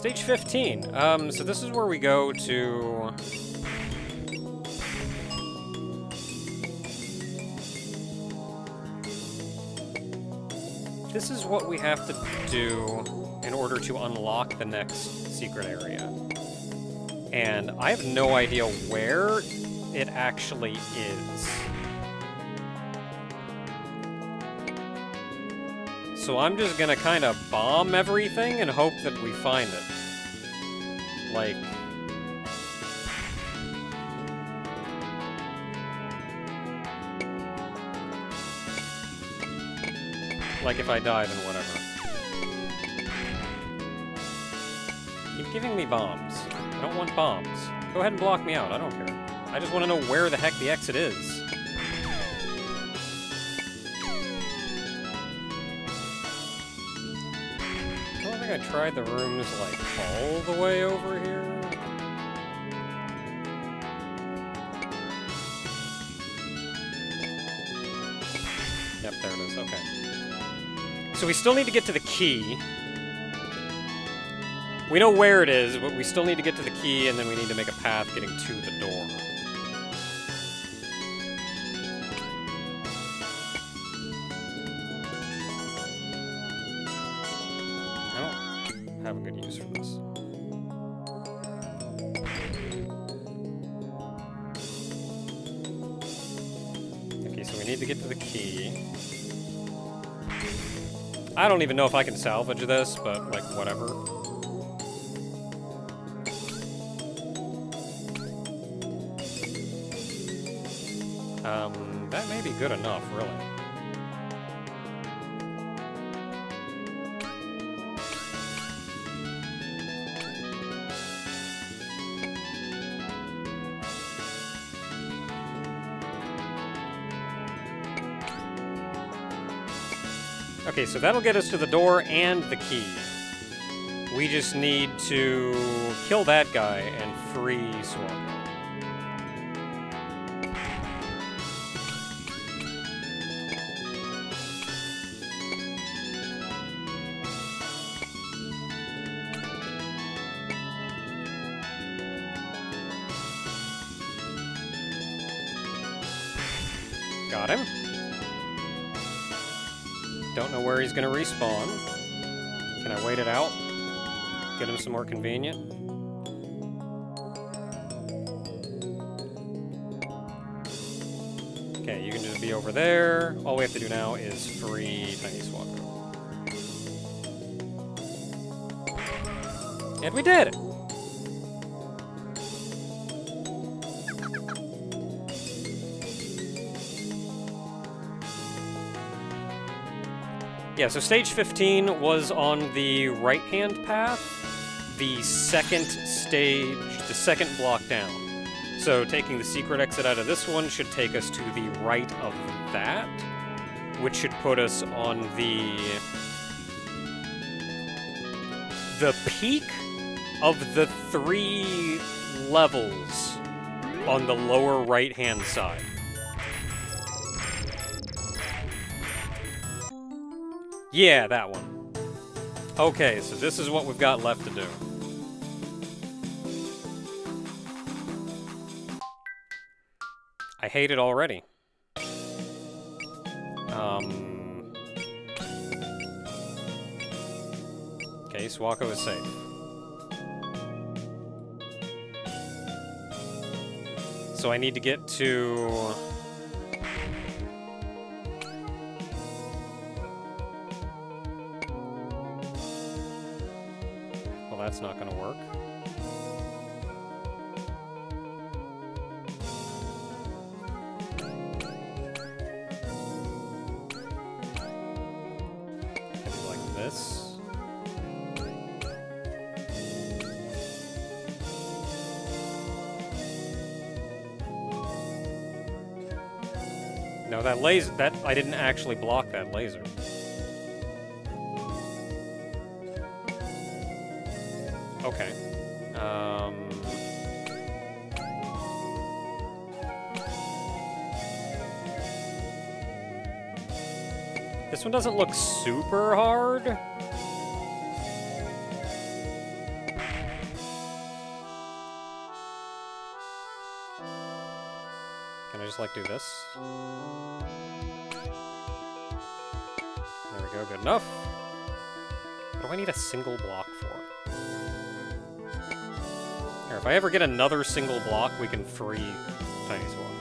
Stage 15. Um, so this is where we go to... This is what we have to do in order to unlock the next secret area. And I have no idea where it actually is. So I'm just gonna kind of bomb everything and hope that we find it. Like... Like if I die, then whatever. Keep giving me bombs. I don't want bombs. Go ahead and block me out, I don't care. I just want to know where the heck the exit is. Think the rooms, like, all the way over here. Yep, there it is, okay. So we still need to get to the key. We know where it is, but we still need to get to the key, and then we need to make a path getting to the door. Don't even know if I can salvage this, but, like, whatever. Um, that may be good enough, really. Okay, so that'll get us to the door and the key. We just need to kill that guy and free Swarm. Got him. Don't know where he's gonna respawn. Can I wait it out? Get him some more convenient? Okay, you can just be over there. All we have to do now is free Tiny Swallow. And we did it! Yeah, so stage 15 was on the right-hand path, the second stage, the second block down. So taking the secret exit out of this one should take us to the right of that, which should put us on the the peak of the three levels on the lower right-hand side. Yeah, that one. Okay, so this is what we've got left to do. I hate it already. Um... Okay, Suwako is safe. So I need to get to... that's not gonna work. Maybe like this. No, that laser, that, I didn't actually block that laser. This one doesn't look super hard. Can I just, like, do this? There we go, good enough. What do I need a single block for? Here, if I ever get another single block, we can free Tiny Swan.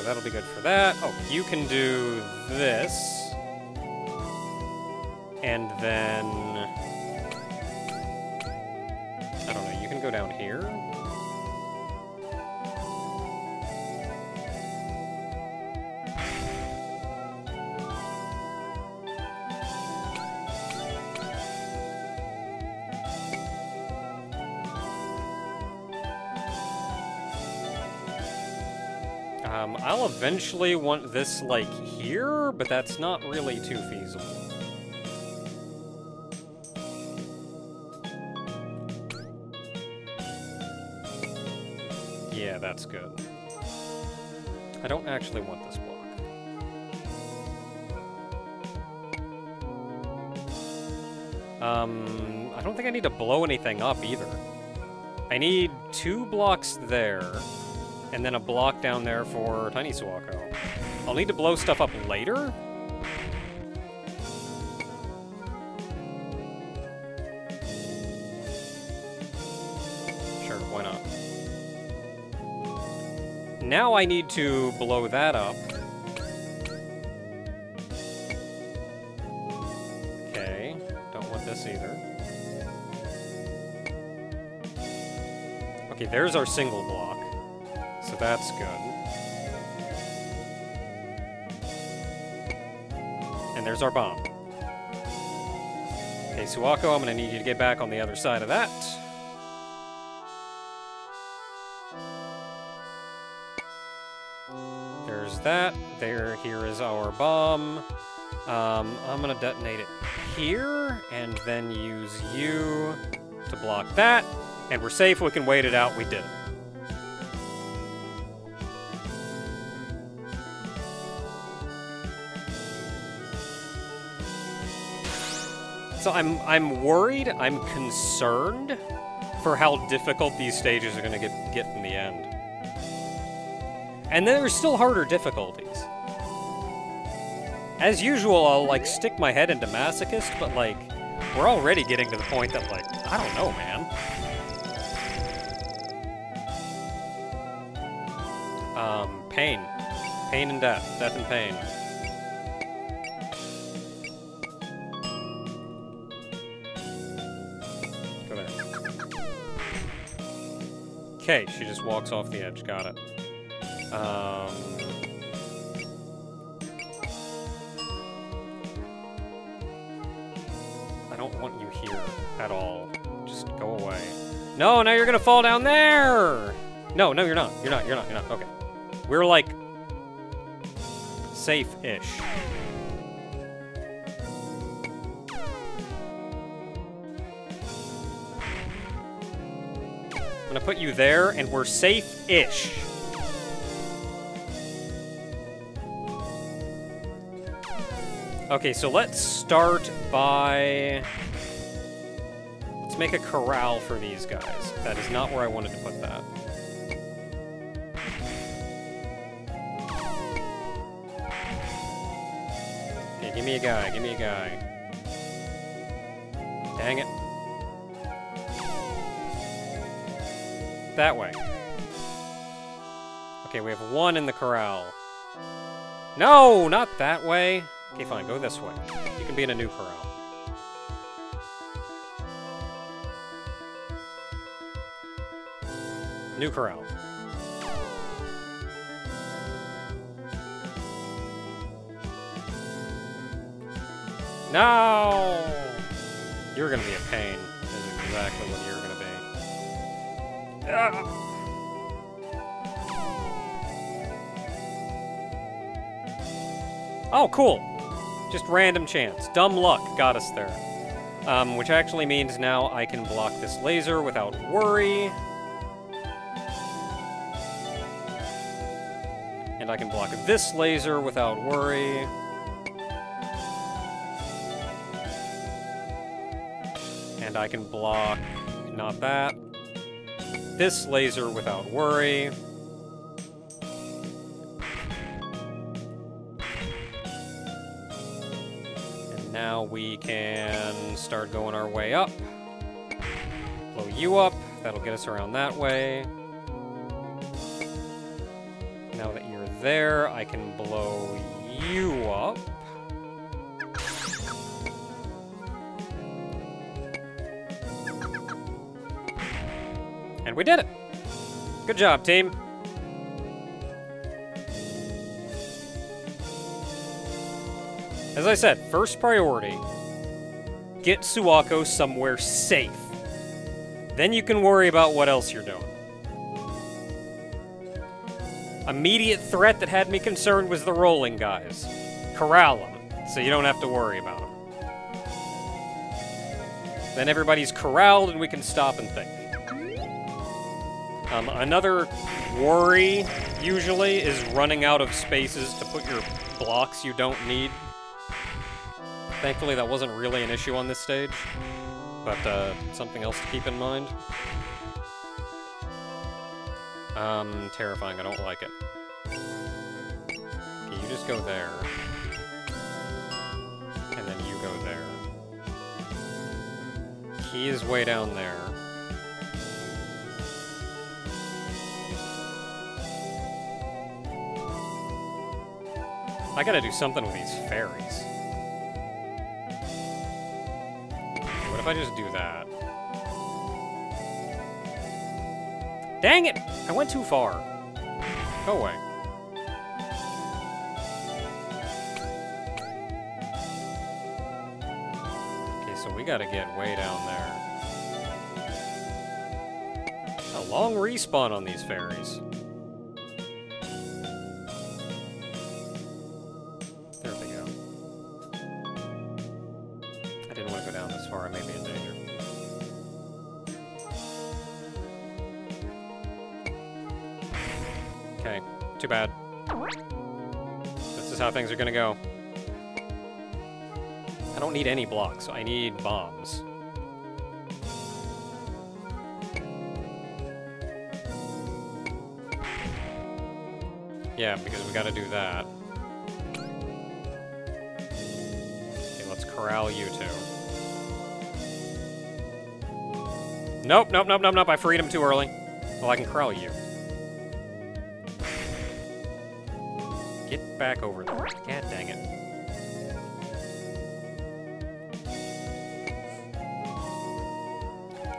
So that'll be good for that. Oh, you can do this. And then... Um, I'll eventually want this, like, here, but that's not really too feasible. Yeah, that's good. I don't actually want this block. Um, I don't think I need to blow anything up either. I need two blocks there, and then a block down there for Tiny Suwako. I'll need to blow stuff up later? Sure, why not? Now I need to blow that up. Okay, don't want this either. Okay, there's our single block. That's good. And there's our bomb. Okay, Suwako, I'm gonna need you to get back on the other side of that. There's that. There, here is our bomb. Um, I'm gonna detonate it here, and then use you to block that. And we're safe, we can wait it out, we did it. So I'm I'm worried, I'm concerned for how difficult these stages are gonna get get in the end. And then there's still harder difficulties. As usual, I'll like stick my head into masochist, but like we're already getting to the point that like I don't know, man. Um, pain, pain and death, death and pain. Okay, she just walks off the edge. Got it. Um. I don't want you here at all. Just go away. No, now you're gonna fall down there! No, no, you're not. You're not, you're not, you're not. Okay. We're like... safe-ish. I'm gonna put you there, and we're safe-ish. Okay, so let's start by... Let's make a corral for these guys. That is not where I wanted to put that. Okay, give me a guy, give me a guy. Dang it. That way. Okay, we have one in the corral. No, not that way. Okay, fine, go this way. You can be in a new corral. New corral. No! You're gonna be a pain. Is exactly what you're Ah! Oh, cool. Just random chance. Dumb luck got us there. Um, which actually means now I can block this laser without worry. And I can block this laser without worry. And I can block not that. This laser without worry. And now we can start going our way up. Blow you up. That'll get us around that way. Now that you're there, I can blow you up. And we did it! Good job, team. As I said, first priority, get Suwako somewhere safe. Then you can worry about what else you're doing. Immediate threat that had me concerned was the rolling guys. Corral them, so you don't have to worry about them. Then everybody's corralled and we can stop and think. Um, another worry, usually, is running out of spaces to put your blocks you don't need. Thankfully, that wasn't really an issue on this stage, but uh, something else to keep in mind. Um, terrifying, I don't like it. Okay, you just go there. And then you go there. Key is way down there. I gotta do something with these fairies. What if I just do that? Dang it! I went too far. Go away. Okay, so we gotta get way down there. A long respawn on these fairies. Okay, too bad. This is how things are gonna go. I don't need any blocks, I need bombs. Yeah, because we gotta do that. Okay, let's corral you two. Nope, nope, nope, nope, nope, I freed him too early. Well, I can corral you. Back over there. God dang it.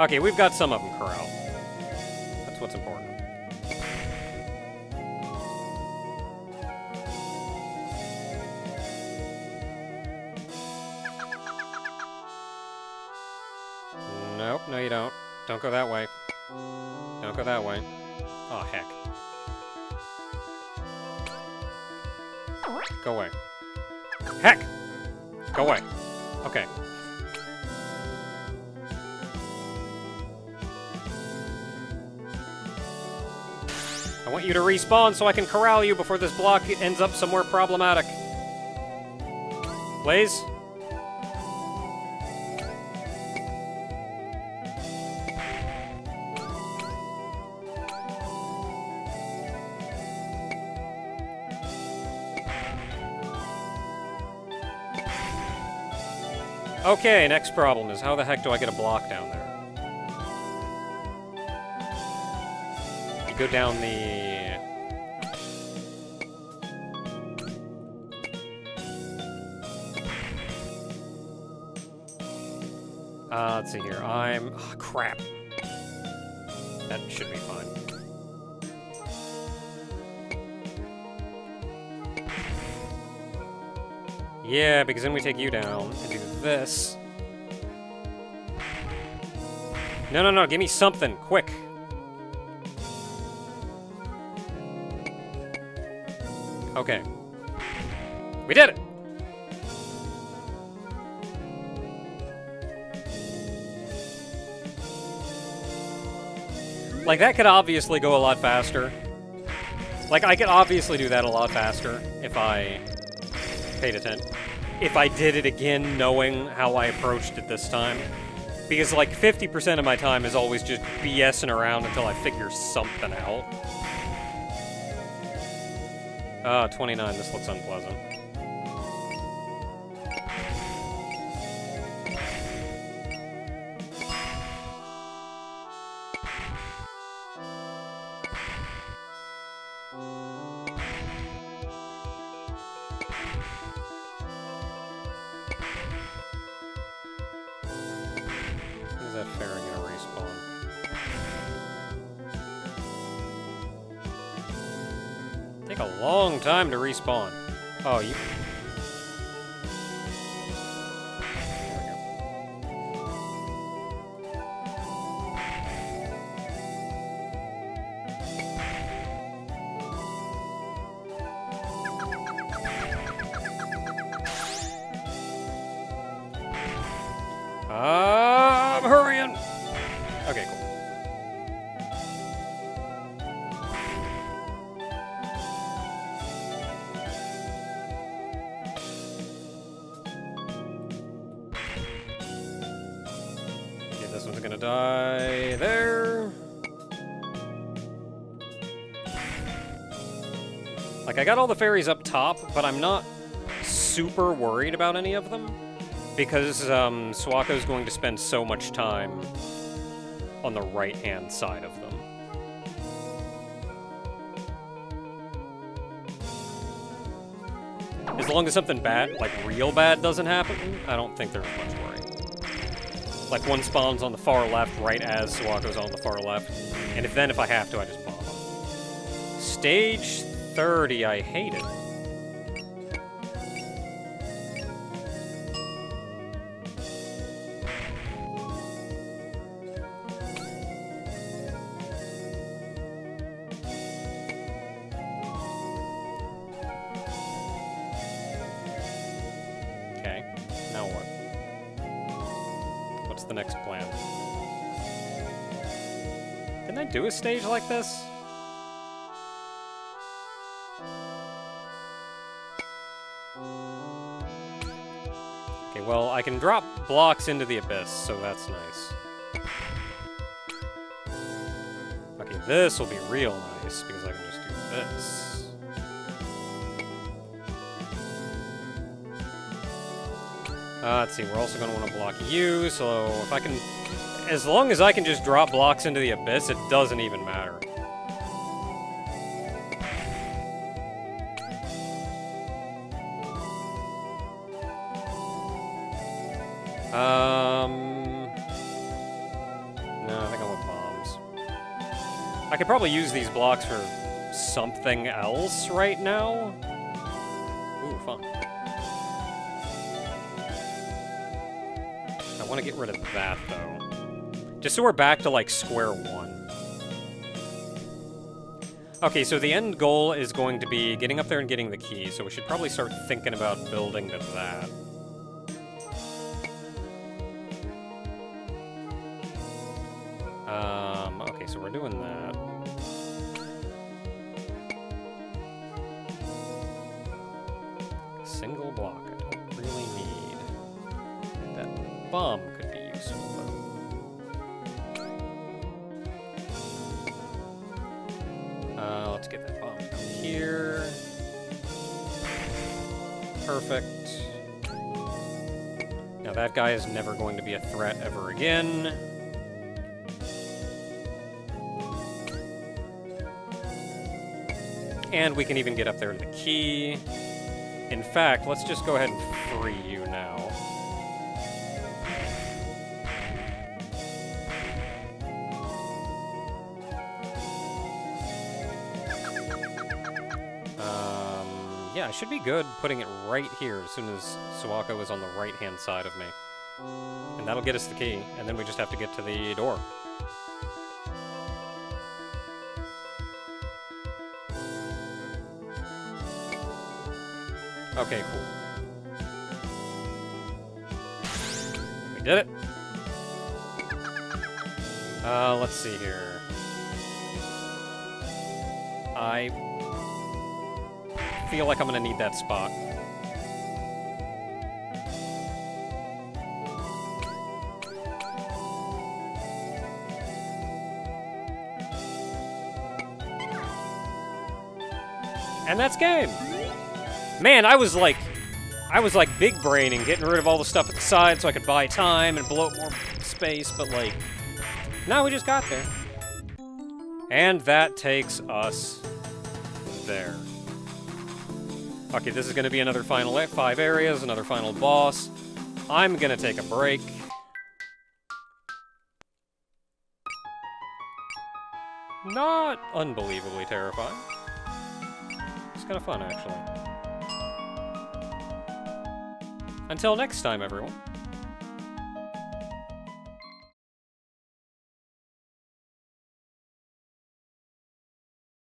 Okay, we've got some of them corralled. That's what's important. Nope, no you don't. Don't go that way. Don't go that way. Oh, heck. Go away. Heck! Go away. Okay. I want you to respawn so I can corral you before this block ends up somewhere problematic. Blaze? Okay, next problem is how the heck do I get a block down there? Go down the... Uh, let's see here. I'm... Oh, crap. That should be fine. Yeah, because then we take you down and do this. No, no, no, give me something, quick. Okay. We did it! Like, that could obviously go a lot faster. Like, I could obviously do that a lot faster if I paid attention. If I did it again knowing how I approached it this time. Because like 50% of my time is always just BSing around until I figure something out. Ah, 29, this looks unpleasant. A long time to respawn. Oh, you. One's there. Like, I got all the fairies up top, but I'm not super worried about any of them because um, Suwako's going to spend so much time on the right-hand side of them. As long as something bad, like real bad, doesn't happen, I don't think there's much. Like one spawns on the far left right as Suwako's on the far left, and if then if I have to, I just bomb. Stage 30, I hate it. What's the next plan? Didn't I do a stage like this? Okay, well, I can drop blocks into the abyss, so that's nice. Okay, this will be real nice, because I can just do this. Uh, let's see, we're also going to want to block you, so if I can... As long as I can just drop blocks into the abyss, it doesn't even matter. Um... No, I think I want bombs. I could probably use these blocks for something else right now. To get rid of that, though. Just so we're back to, like, square one. Okay, so the end goal is going to be getting up there and getting the key, so we should probably start thinking about building to that. Perfect. Now that guy is never going to be a threat ever again. And we can even get up there to the key. In fact, let's just go ahead and free you now. I should be good putting it right here as soon as Suwako is on the right-hand side of me. And that'll get us the key, and then we just have to get to the door. Okay, cool. We did it. Uh, let's see here. I feel like I'm gonna need that spot. And that's game. Man, I was like, I was like big braining, getting rid of all the stuff at the side so I could buy time and blow up more space, but like, now we just got there. And that takes us there. Okay, this is going to be another final five areas, another final boss. I'm going to take a break. Not unbelievably terrifying. It's kind of fun, actually. Until next time, everyone.